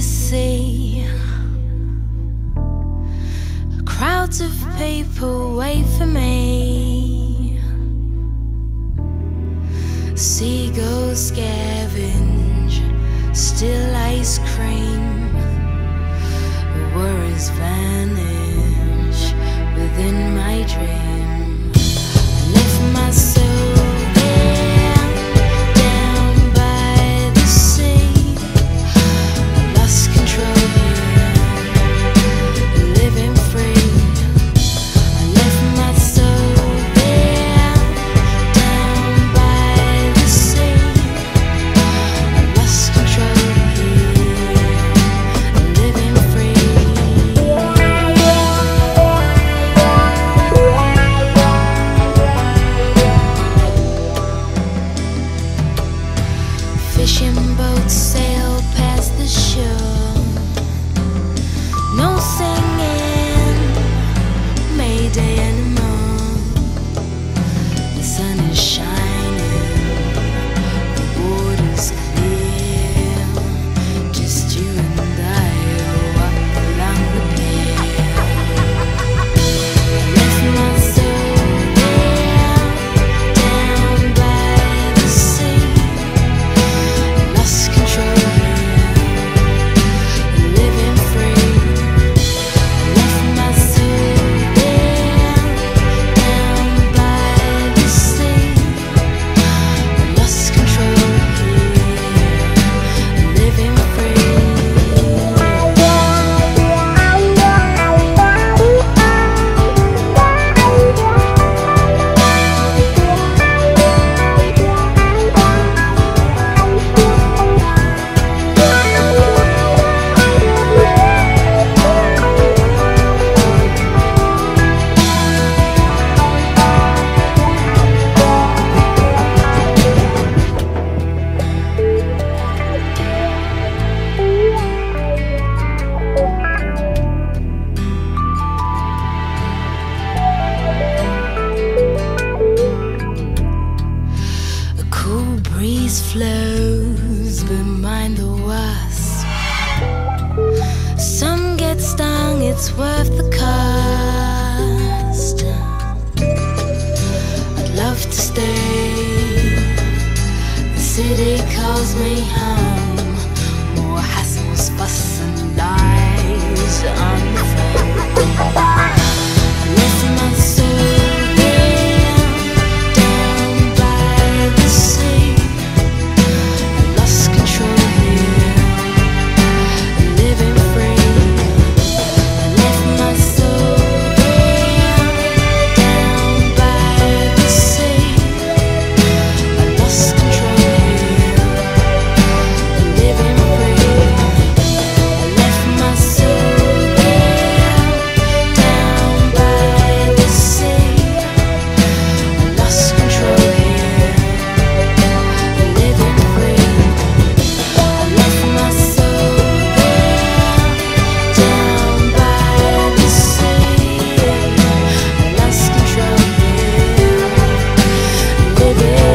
sea. Crowds of people wait for me. Seagulls scavenge, still ice cream. Worries vanish within my dream. I lift my Fishing boats sail past the shore. No singing, it's worth the cost. I'd love to stay. The city calls me home. te.